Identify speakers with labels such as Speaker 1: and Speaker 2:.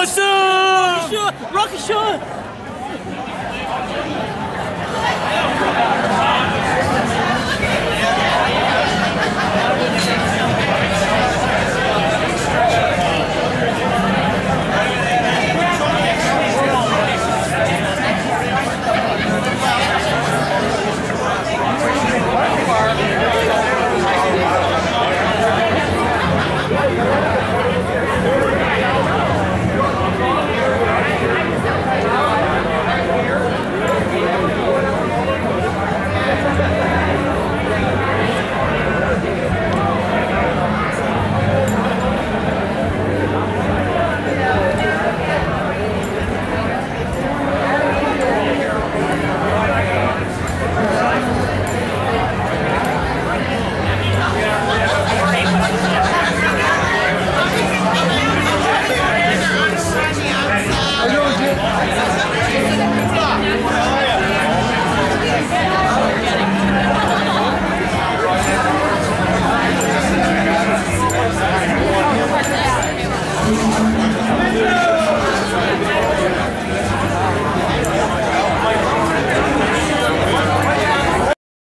Speaker 1: Awesome!
Speaker 2: Rocket shot!